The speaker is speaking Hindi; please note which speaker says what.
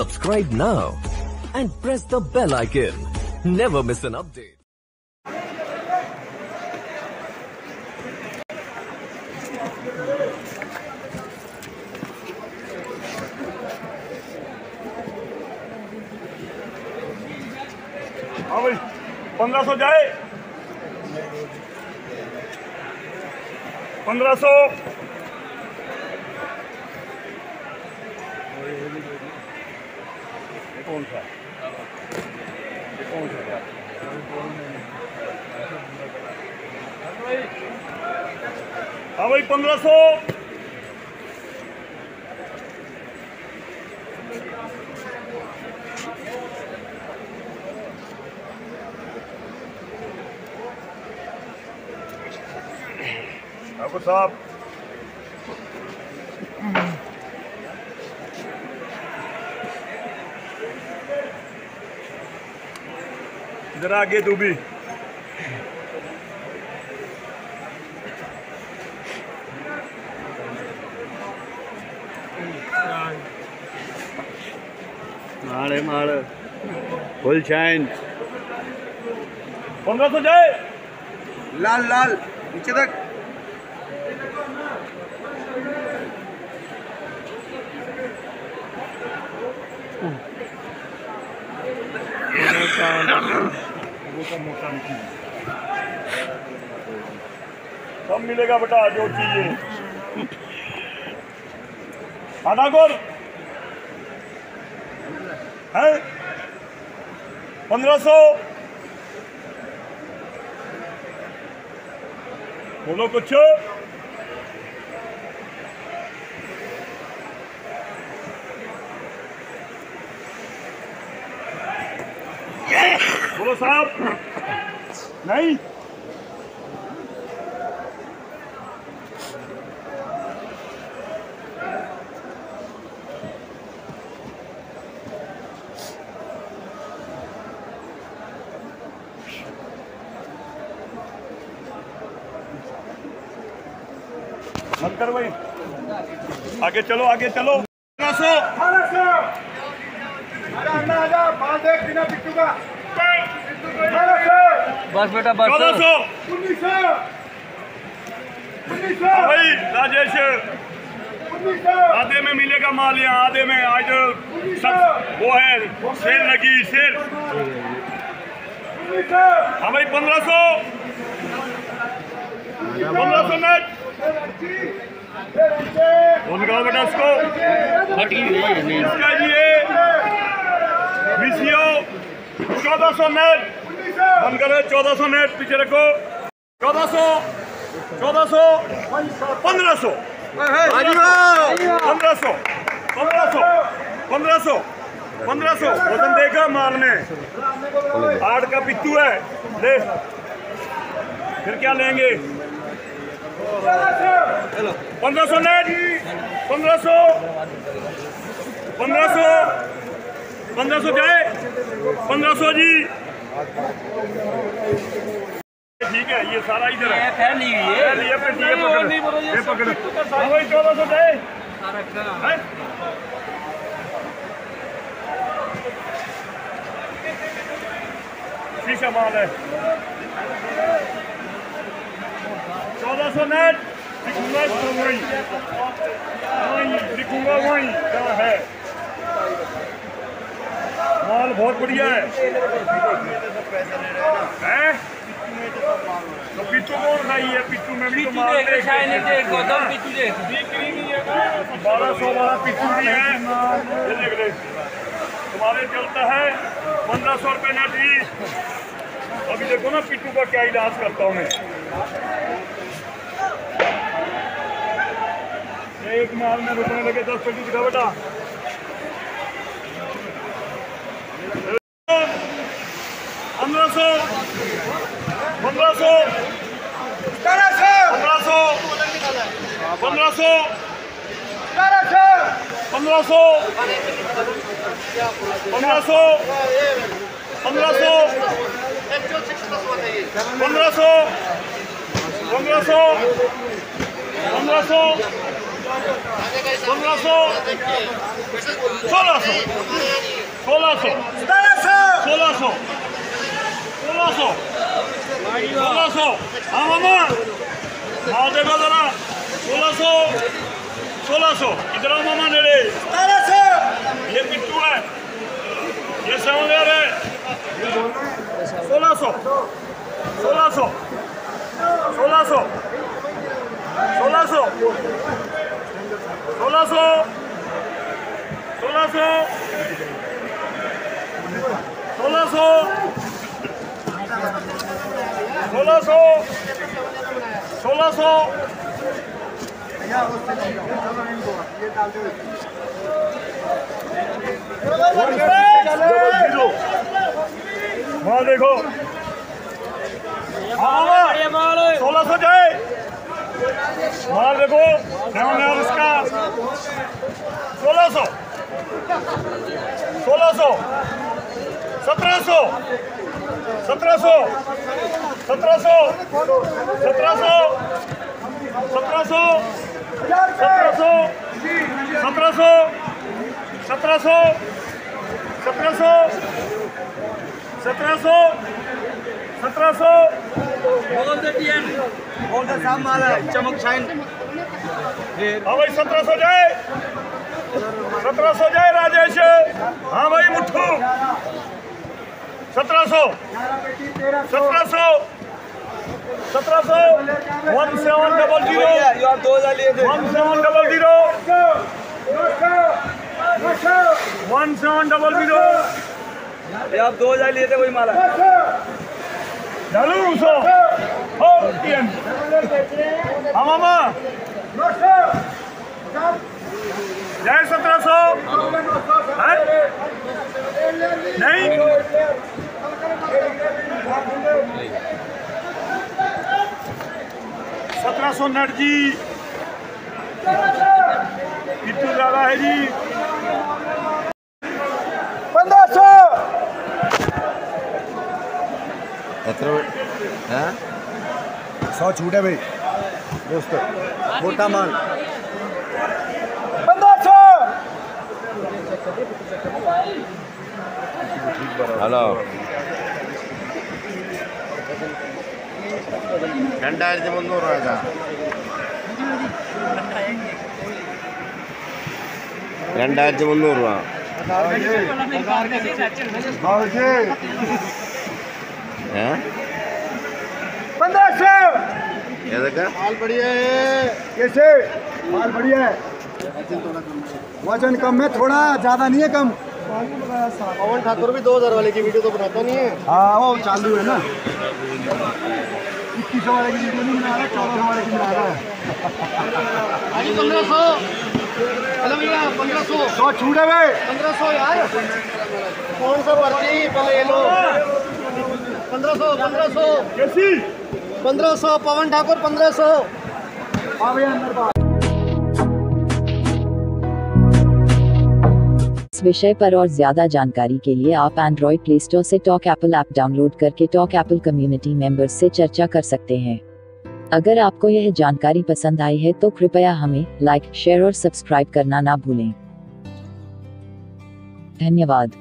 Speaker 1: Subscribe now and press the bell icon. Never miss an update.
Speaker 2: हाँ भाई पंद्रह सौ जाए पंद्रह सौ कौन सा कौन सा हाँ भाई पंद्रह सौ। ठाकुर साहब जरा आगे तू भी।
Speaker 3: माड़े माड़ फुल शाइन
Speaker 2: पंद्रह सौ जाए
Speaker 3: लाल लाल नीचे तक।
Speaker 2: सब मिलेगा बेटा जो चाहिए। अनागोर है? पंद्रह सौ। बोलो कुछ। बोलो साहब। नहीं? कर भाई। आगे चलो आगे चलो। सौ
Speaker 3: बस बेटा बस।
Speaker 2: चौदह सौ हाँ भाई राजेश। आधे में मिलेगा माल यहाँ आधे में आज सब वो है सेल लगी सेल। हाँ भाई पंद्रह सौ। पंद्रह सौ नेट उनका बेटा इसको इसका ये चौदह सौ नेट चौदह सौ नेट पीछे रखो। चौदह सौ चौदह सौ, पंद्रह सौ। पंद्रह सौ पंद्रह सौ पंद्रह सौ पंद्रह सौ। वज़न देखा माल में आठ का पित्तू है। ले। फिर क्या लेंगे? पंद्रह सौ नेट। पंद्रह सौ पंद्रह सौ पंद्रह सौ जाए। पंद्रह सौ जी। ठीक है ये सारा इधर है।
Speaker 3: फैली हुई है।
Speaker 2: ये पकड़। ये पकड़। ये पकड़ हाँ। भाई चौदह सौ जाए हैं? शीशा माल है। चौदह सौ नेट लिखूँगा वहीं। वहीं लिखूँगा वहीं क्या है। माल बहुत बढ़िया है। हैं? तो पिट्टू कौन खाई है पिट्टू में भी तो माल बारह सौ वाला पिट्टू भी है। ये देख ले तुम्हारे चलता है पंद्रह सौ रुपये नेट ही अभी देखो ना पिट्टू का क्या इलाज करता हूँ मैं। एक माल में रुकने लगे दस पेटी दिखा बेटा पंद्रह सौ पंद्रह सौ पंद्रह सौ पंद्रह सौ पंद्रह सौ पंद्रह सौ पंद्रह सौ पंद्रह सौ पंद्रह सौ पंद्रह सौ पंद्रह सौ सोलह सौ सोलह सौ सोलह सौ सोलह सौ सोलह सौ हाँ मामा हाँ देखो जरा सोलह सौ सोलह सौ। इधर मामा नेड़े ये पिट्टू है। ये सेवन है। सोलह सौ सोलह सौ सोलह सौ सोलह सौ सोलह सौ सोलह सौ सोलह सौ सोलह सौ सोलह सौ। वहाँ देखो हाँ सोलह सौ जाए माल देखो है उसका सोलह सौ सोलह सौ सत्रह सौ सत्रह सौ सत्रह सौ सत्रह सौ सत्रह सौ
Speaker 3: चमक
Speaker 2: हाँ भाई, सत्रह सौ जाए। सत्रह सौ जाए, राजेश। हाँ भाई, मुट्ठू। सत्रह सौ। सत्रह सौ। सत्रह सौ वन सेवन डबल ज़ीरो।
Speaker 3: दो हज़ार लिए
Speaker 2: one seven double zero. One seven double zero.
Speaker 3: ये आप दो हज़ार लिए थे वही माला।
Speaker 2: डालू सौ हो तीन हाँ मामा। जाए सत्रह सौ। नहीं। सत्रह सौ नट जी। कितनी ज़्यादा है जी।
Speaker 4: पंद्रह सौ। सौ छूट है भाई। दोस्त मोटा माल। पंद्रह सौ।
Speaker 5: ഹലോ രണ്ടായിരത്തി മുന്നൂറ് രൂപ രണ്ടായിരത്തി മുന്നൂറ് രൂപ ഏ
Speaker 4: पंद्रह सौ
Speaker 5: ഏതൊക്കെ
Speaker 4: माल बढ़िया है कैसे माल बढ़िया है वजन कम है थोड़ा ज्यादा नहीं है कम
Speaker 6: पवन ठाकुर भी 2000 वाले की वीडियो तो बनाता नहीं है
Speaker 4: हाँ वो चालू है ना इक्कीस वाले की वीडियो नहीं बना रहा चौदह वाले की बना रहा है।
Speaker 6: अभी पंद्रह सौ। हेलो भैया पंद्रह सौ।
Speaker 4: सौ छूट है भाई।
Speaker 6: पंद्रह सौ यार। कौन सा पर्ची? पहले ये लो। पंद्रह सौ पंद्रह सौ। पंद्रह सौ पवन ठाकुर पंद्रह सौ।
Speaker 4: हाँ भैया अंदर
Speaker 7: विषय पर और ज़्यादा जानकारी के लिए आप एंड्रॉइड प्ले स्टोर से टॉक एप्पल ऐप डाउनलोड करके टॉक एप्पल कम्युनिटी मेंबर्स से चर्चा कर सकते हैं। अगर आपको यह जानकारी पसंद आई है तो कृपया हमें लाइक शेयर और सब्सक्राइब करना ना भूलें। धन्यवाद।